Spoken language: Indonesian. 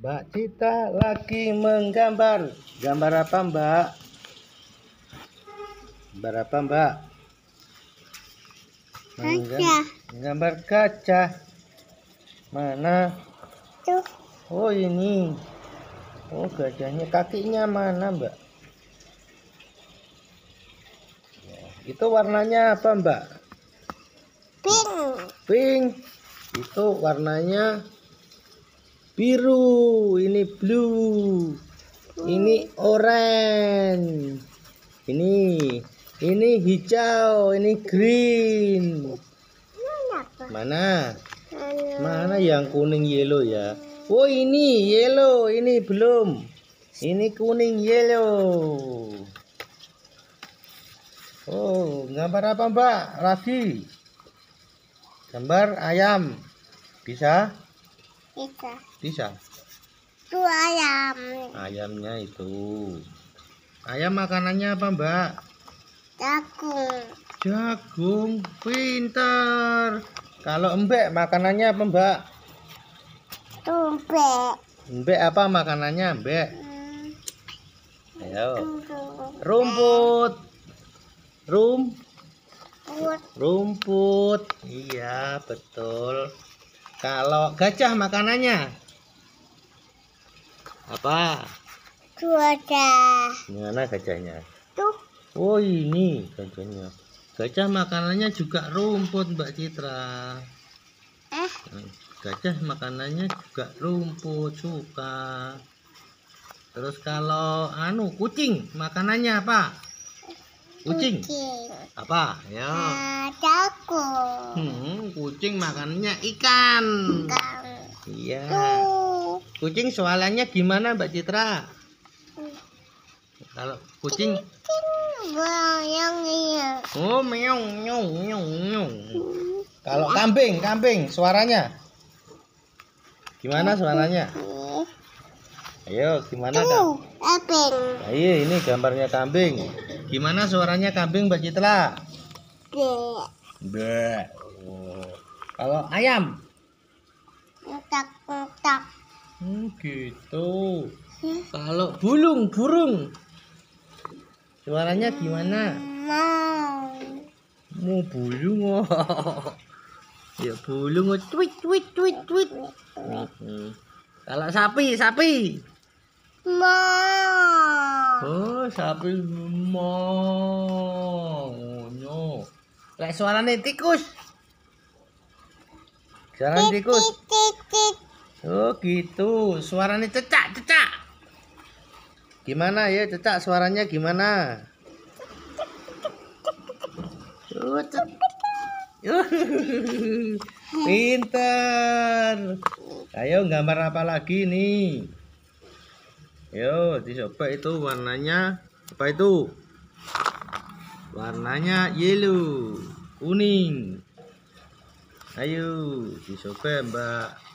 Mbak Cita lagi menggambar. Gambar apa, Mbak? Gambar apa, Mbak? Gajah. Gambar gajah. Mana? Tuh. Oh, ini. Oh, gajahnya kakinya mana, Mbak? Itu warnanya apa, Mbak? Pink. Pink. Itu warnanya biru. Ini blue. Ini orange. Ini ini hijau, ini green. Mana? Mana? Yang kuning yellow ya? Oh, ini yellow, ini belum. Ini kuning yellow. Oh, gambar apa, Mbak? Rafi. Gambar ayam. Bisa? Bisa. Bisa. Itu ayam. Ayamnya itu. Ayam makanannya apa, Mbak? Jagung. Jagung. Pintar. Kalau embek makanannya apa, Mbak? Tumpek. Embek apa makanannya, embek? Hmm. Ayo. Rumput. Rum, Buat rumput. Iya, betul. Kalau gajah makanannya apa? gajah. Gimana gajahnya? Tuh. Oh, ini gajahnya. Gajah makanannya juga rumput, Mbak Citra. Eh, Gajah makanannya juga rumput, suka. Terus kalau anu kucing makanannya apa? Kucing. kucing. Apa? Ya. Ah, Hmm, kucing makanannya ikan. Iya. Tuh. Kucing soalannya gimana Mbak Citra? Kalau kucing, Bayangnya. oh meong meong meong meong. Kalau kambing, kambing suaranya gimana suaranya? Ayo, gimana kak? Tuh. Epeng. Ayo, ini gambarnya kambing. Gimana suaranya kambing Mbak Citra? Be. Oh. Kalau ayam? Entak, entak. Hmm, gitu. Kalau bulung, burung. Suaranya gimana? Mau. Mau bulung. oh. ya bulung, oh. tweet tweet tweet tweet. Hmm. Kalau sapi, sapi. Mau. Oh, sapi mau. Lek suaranya tikus. Suaranya tikus. Tik, tik. Oh gitu, suaranya cecak, cecak. Gimana ya cecak suaranya gimana? Oh, Uh, Pinter. Ayo gambar apa lagi nih? Yo, dicoba itu warnanya apa itu? Warnanya yellow, kuning. Ayo, dicoba Mbak.